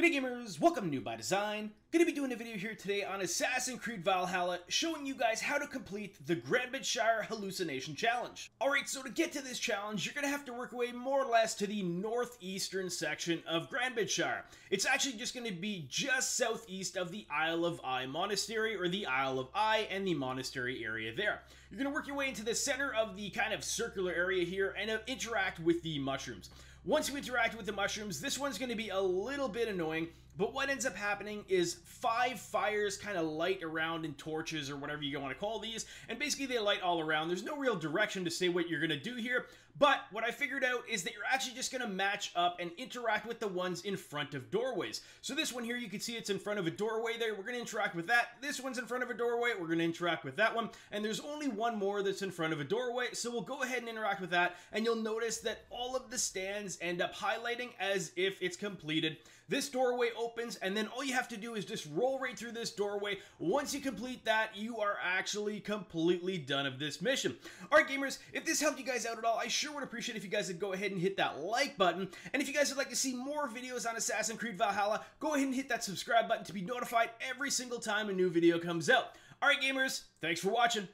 G'day gamers, welcome to Noob by Design. Gonna be doing a video here today on Assassin's Creed Valhalla, showing you guys how to complete the Grantebridgescire Hallucination Challenge. Alright, so to get to this challenge, you're gonna have to work your way more or less to the northeastern section of Grantebridgescire. It's actually just gonna be just southeast of the Isle of Eye Monastery, or the Isle of Eye and the monastery area there. You're gonna work your way into the center of the kind of circular area here and uh, interact with the mushrooms. Once you interact with the mushrooms, this one's going to be a little bit annoying, but what ends up happening is five fires kind of light around in torches or whatever you want to call these, and basically they light all around. There's no real direction to say what you're going to do here, but what I figured out is that you're actually just going to match up and interact with the ones in front of doorways. So this one here, you can see it's in front of a doorway there. We're going to interact with that. This one's in front of a doorway. We're going to interact with that one. And there's only one more that's in front of a doorway. So we'll go ahead and interact with that. And you'll notice that all of the stands end up highlighting as if it's completed. This doorway opens and then all you have to do is just roll right through this doorway. Once you complete that, you are actually completely done of this mission. Alright gamers, if this helped you guys out at all, I sure would appreciate if you guys would go ahead and hit that like button. And if you guys would like to see more videos on Assassin's Creed Valhalla, go ahead and hit that subscribe button to be notified every single time a new video comes out. Alright gamers, thanks for watching.